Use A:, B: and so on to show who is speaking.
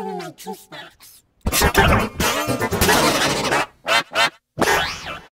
A: I poked two snacks.